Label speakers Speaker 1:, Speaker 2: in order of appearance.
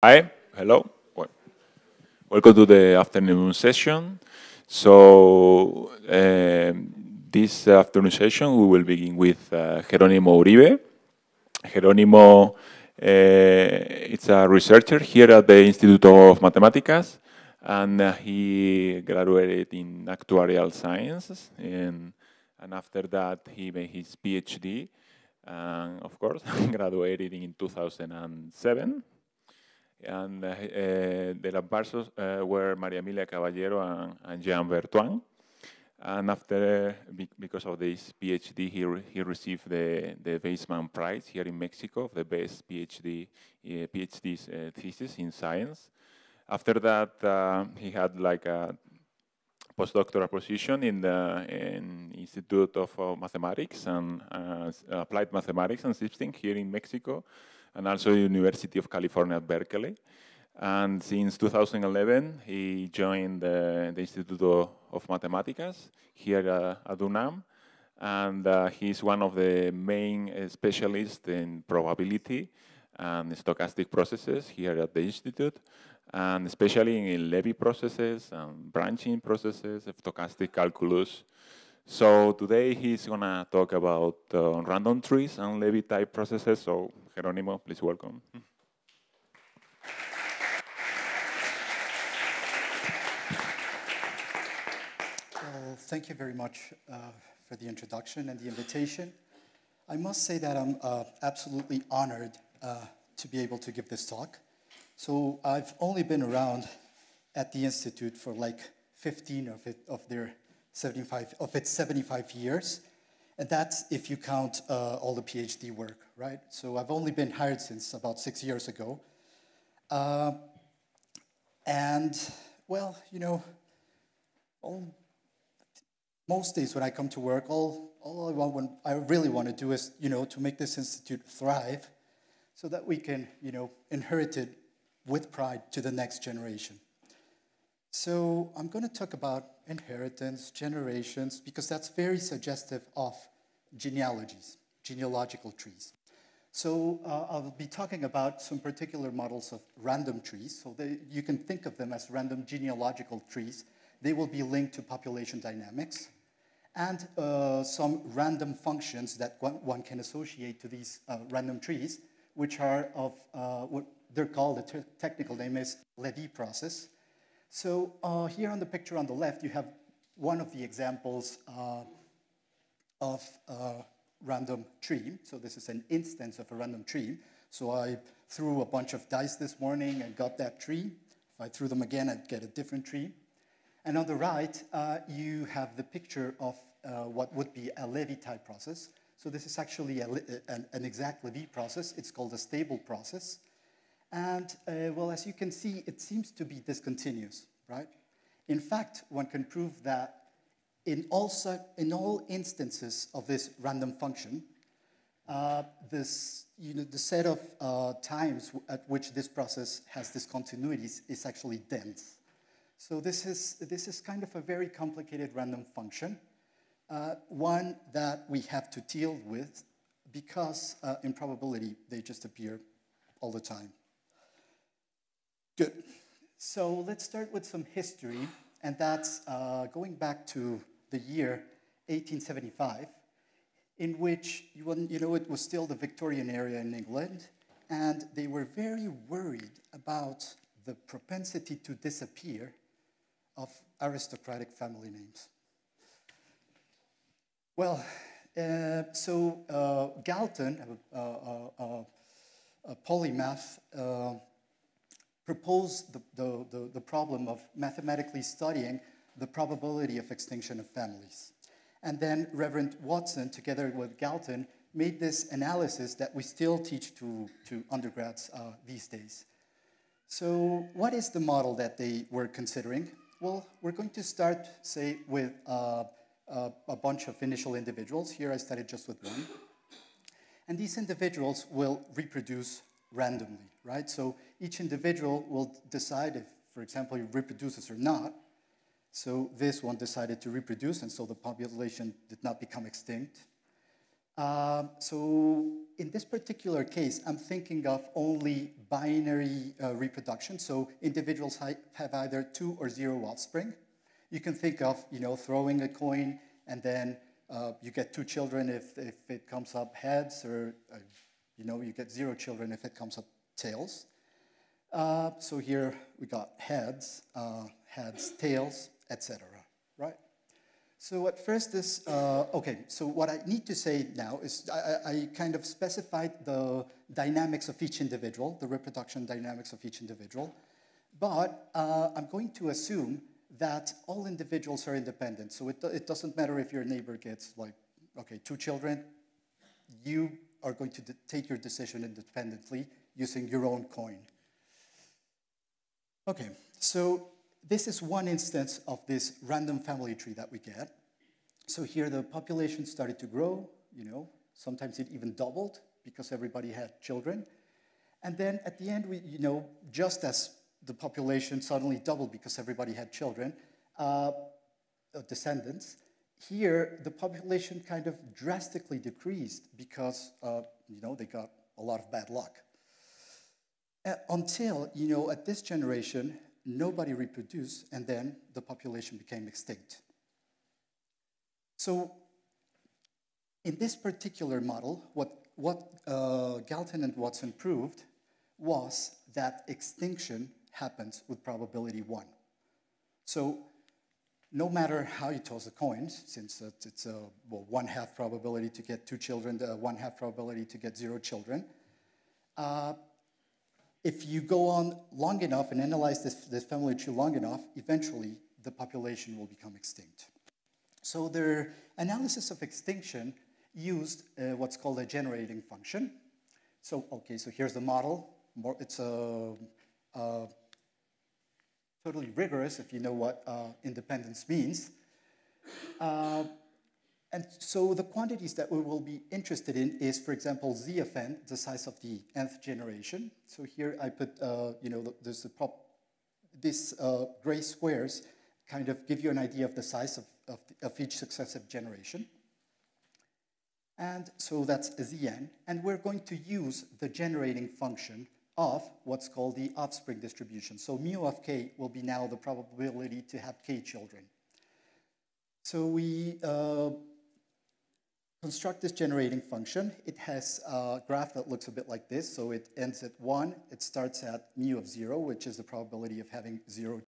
Speaker 1: Hi, hello. Welcome to the afternoon session. So um, this afternoon session we will begin with uh, Jerónimo Uribe. Jerónimo uh, is a researcher here at the Institute of Mathematics, and uh, he graduated in actuarial sciences, and, and after that he made his PhD, and of course graduated in 2007 and uh, the advisors uh, were Maria Emilia Caballero and, and Jean Bertoine. And after, because of this PhD, he, re he received the, the Weizmann Prize here in Mexico, of the best PhD, uh, PhD thesis in science. After that, uh, he had like a postdoctoral position in the in Institute of uh, Mathematics and uh, Applied Mathematics and Systems here in Mexico and also University of California at Berkeley. And since 2011, he joined the, the Institute of Mathematics here uh, at UNAM. And uh, he's one of the main uh, specialists in probability and stochastic processes here at the Institute, and especially in Levy processes and branching processes, of stochastic calculus. So today he's gonna talk about uh, random trees and Levy type processes. So Jerónimo, please welcome.
Speaker 2: Well, thank you very much uh, for the introduction and the invitation. I must say that I'm uh, absolutely honored uh, to be able to give this talk. So I've only been around at the Institute for like 15 of, it, of their 75, of its 75 years. And that's if you count uh, all the PhD work, right? So I've only been hired since about six years ago. Uh, and, well, you know, all, most days when I come to work, all, all I, want, I really want to do is, you know, to make this institute thrive so that we can, you know, inherit it with pride to the next generation. So I'm going to talk about inheritance, generations, because that's very suggestive of genealogies, genealogical trees. So uh, I'll be talking about some particular models of random trees. So they, you can think of them as random genealogical trees. They will be linked to population dynamics and uh, some random functions that one, can associate to these uh, random trees, which are of uh, what they're called, the technical name is Levy process. So uh, here on the picture on the left, you have one of the examples uh, of a random tree. So this is an instance of a random tree. So I threw a bunch of dice this morning and got that tree. If I threw them again, I'd get a different tree. And on the right, uh, you have the picture of uh, what would be a Levy type process. So this is actually a, an, an, exact Levy process. It's called a stable process. And uh, well, as you can see, it seems to be discontinuous, right? In fact, one can prove that in all, in all instances of this random function, uh, this, you know, the set of uh, times at which this process has discontinuities is actually dense. So this is, this is kind of a very complicated random function, uh, one that we have to deal with because uh, in probability they just appear all the time. Good. So let's start with some history, and that's uh, going back to the year 1875, in which, you know, it was still the Victorian era in England, and they were very worried about the propensity to disappear of aristocratic family names. Well, uh, so uh, Galton, a, a, a polymath, uh, proposed the, the, the, the problem of mathematically studying the probability of extinction of families. And then Reverend Watson, together with Galton, made this analysis that we still teach to, to undergrads uh, these days. So what is the model that they were considering? Well, we're going to start, say, with uh, uh, a bunch of initial individuals. Here I started just with one. And these individuals will reproduce randomly, right? So each individual will decide if, for example, he reproduces or not. So this one decided to reproduce, and so the population did not become extinct. Um, so in this particular case, I'm thinking of only binary uh, reproduction. So individuals have either two or zero offspring. You can think of, you know, throwing a coin and then uh, you get two children if, if it comes up heads or, uh, you know, you get zero children if it comes up tails. Uh, so here we got heads, uh, heads, tails, etc. Right? So at first this, uh, okay, so what I need to say now is I, I, kind of specified the dynamics of each individual, the reproduction dynamics of each individual, but uh, I'm going to assume that all individuals are independent. So it, it doesn't matter if your neighbor gets like, okay, two children, you are going to take your decision independently using your own coin. Okay, so this is one instance of this random family tree that we get. So here the population started to grow, you know, sometimes it even doubled because everybody had children. And then at the end, we, you know, just as the population suddenly doubled because everybody had children, uh, descendants, here the population kind of drastically decreased because, uh, you know, they got a lot of bad luck. Uh, until, you know, at this generation, nobody reproduced, and then the population became extinct. So in this particular model, what, what uh, Galton and Watson proved was that extinction happens with probability one. So no matter how you toss the coins, since it's a well, one half probability to get two children, uh, one half probability to get zero children, uh, if you go on long enough and analyze this, this family tree long enough, eventually the population will become extinct. So their analysis of extinction used uh, what's called a generating function. So, okay, so here's the model. It's a, a totally rigorous if you know what uh, independence means. Uh, and so the quantities that we will be interested in is, for example, z of n, the size of the nth generation. So here I put, uh, you know, there's the prop, these uh, gray squares kind of give you an idea of the size of, of, the, of each successive generation. And so that's Zn. And we're going to use the generating function of what's called the offspring distribution. So mu of k will be now the probability to have k children. So we uh, construct this generating function. It has a graph that looks a bit like this. So it ends at 1. It starts at mu of 0, which is the probability of having 0